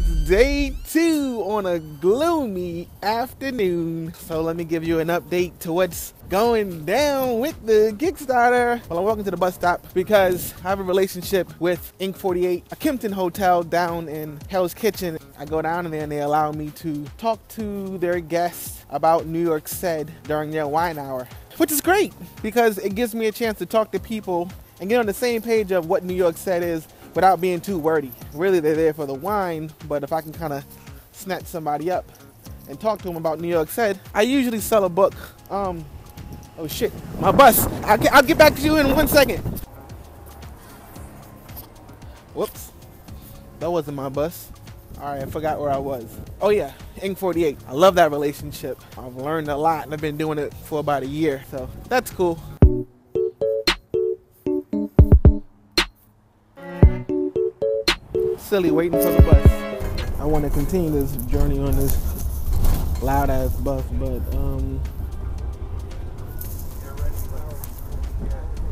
It's day two on a gloomy afternoon. So let me give you an update to what's going down with the Kickstarter. Well, I'm walking to the bus stop because I have a relationship with Ink 48, a Kimpton hotel down in Hell's Kitchen. I go down there and they allow me to talk to their guests about New York Said during their wine hour, which is great because it gives me a chance to talk to people and get on the same page of what New York Said is without being too wordy. Really, they're there for the wine, but if I can kind of snatch somebody up and talk to them about New York Said, I usually sell a book. Um, oh shit, my bus. I'll get, I'll get back to you in one second. Whoops, that wasn't my bus. All right, I forgot where I was. Oh yeah, Ink 48. I love that relationship. I've learned a lot and I've been doing it for about a year, so that's cool. Silly waiting for the bus. I want to continue this journey on this loud ass bus, but um,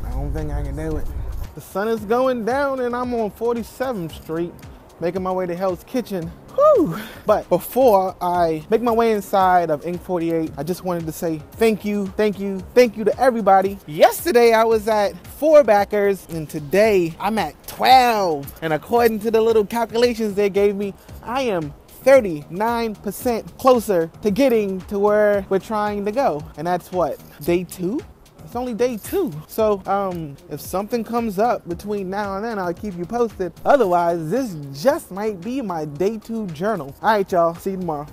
I don't think I can do it. The sun is going down and I'm on 47th Street, making my way to Hell's Kitchen. Whew. But before I make my way inside of Ink 48, I just wanted to say thank you, thank you, thank you to everybody. Yesterday I was at four backers, and today I'm at 12. And according to the little calculations they gave me, I am 39% closer to getting to where we're trying to go. And that's what, day two? It's only day two. So um, if something comes up between now and then, I'll keep you posted. Otherwise, this just might be my day two journal. All right, y'all. See you tomorrow.